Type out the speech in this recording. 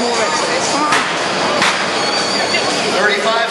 Come on. 35